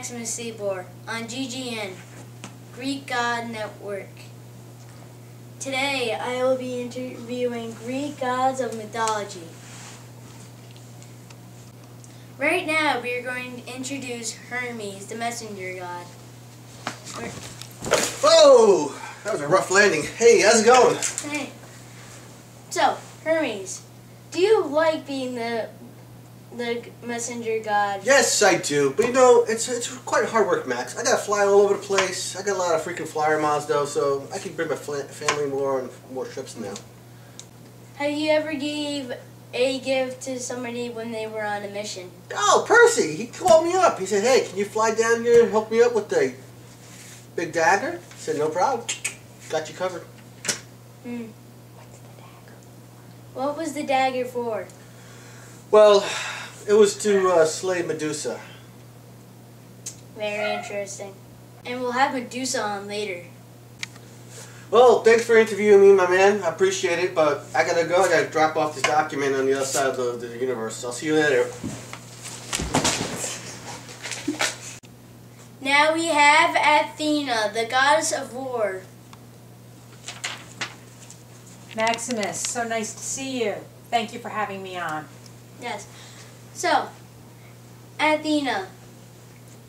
Maximus Czibur on GGN, Greek God Network. Today I will be interviewing Greek gods of mythology. Right now we are going to introduce Hermes, the messenger god. Whoa! That was a rough landing. Hey, how's it going? Hey. So, Hermes, do you like being the the messenger god? Yes, I do. But you know, it's it's quite hard work, Max. I gotta fly all over the place. I got a lot of freaking flyer miles though, so I can bring my family more on more trips now. Have you ever gave a gift to somebody when they were on a mission? Oh, Percy! He called me up. He said, "Hey, can you fly down here and help me out with the big dagger?" I said, "No problem. Got you covered." Hmm. What's the dagger? What was the dagger for? Well, it was to uh, slay Medusa. Very interesting. And we'll have Medusa on later. Well, thanks for interviewing me, my man. I appreciate it, but I gotta go. I gotta drop off this document on the other side of the, the universe. I'll see you later. Now we have Athena, the goddess of war. Maximus, so nice to see you. Thank you for having me on. Yes. So, Athena.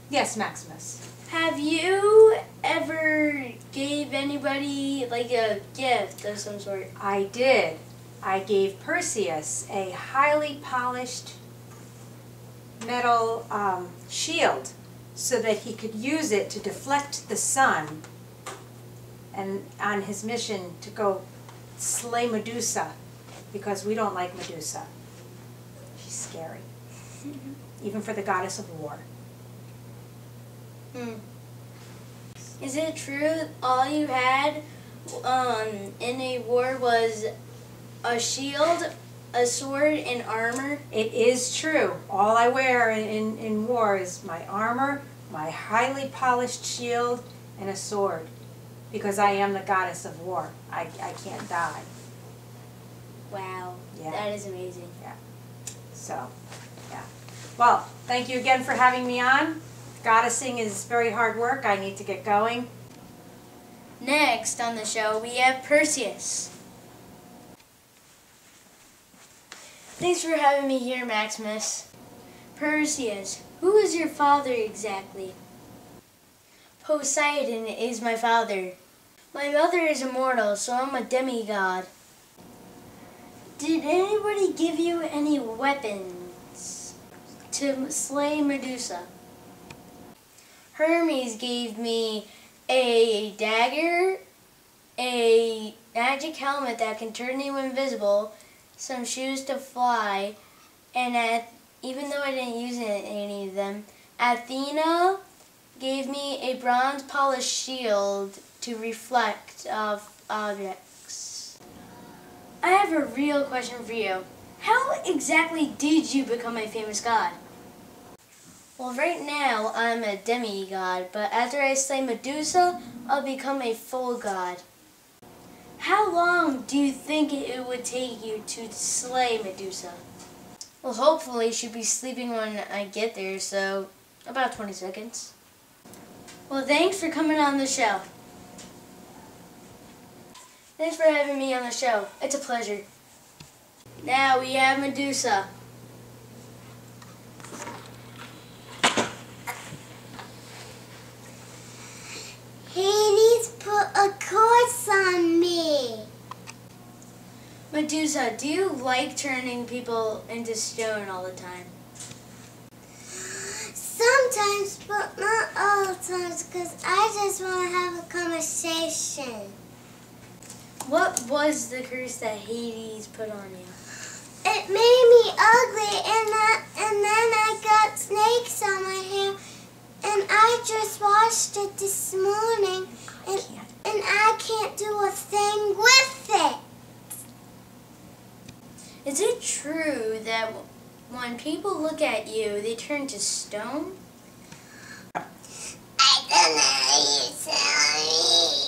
Yes, Maximus. Have you ever gave anybody like a gift of some sort? I did. I gave Perseus a highly polished metal um, shield so that he could use it to deflect the sun and on his mission to go slay Medusa because we don't like Medusa. She's scary. Even for the goddess of war. Hmm. Is it true all you had um, in a war was a shield, a sword, and armor? It is true. All I wear in, in, in war is my armor, my highly polished shield, and a sword. Because I am the goddess of war. I, I can't die. Wow. Yeah. That is amazing. Yeah. So, yeah. Well, thank you again for having me on. Goddessing is very hard work. I need to get going. Next on the show, we have Perseus. Thanks for having me here, Maximus. Perseus, who is your father exactly? Poseidon is my father. My mother is immortal, so I'm a demigod. Did anybody give you any weapons to slay Medusa? Hermes gave me a dagger, a magic helmet that can turn you invisible, some shoes to fly, and at, even though I didn't use any of them, Athena gave me a bronze polished shield to reflect off objects. I have a real question for you. How exactly did you become a famous god? Well, right now, I'm a demigod, but after I slay Medusa, I'll become a full god. How long do you think it would take you to slay Medusa? Well, hopefully she'll be sleeping when I get there, so about 20 seconds. Well, thanks for coming on the show. Thanks for having me on the show. It's a pleasure. Now we have Medusa. Hades put a curse on me. Medusa, do you like turning people into stone all the time? Sometimes, but not all the times, because I just want to have a conversation. What was the curse that Hades put on you? It made me ugly, and that, and then I got snakes on my hair, and I just washed it this morning, and and I can't do a thing with it. Is it true that when people look at you, they turn to stone? I don't know. You tell me.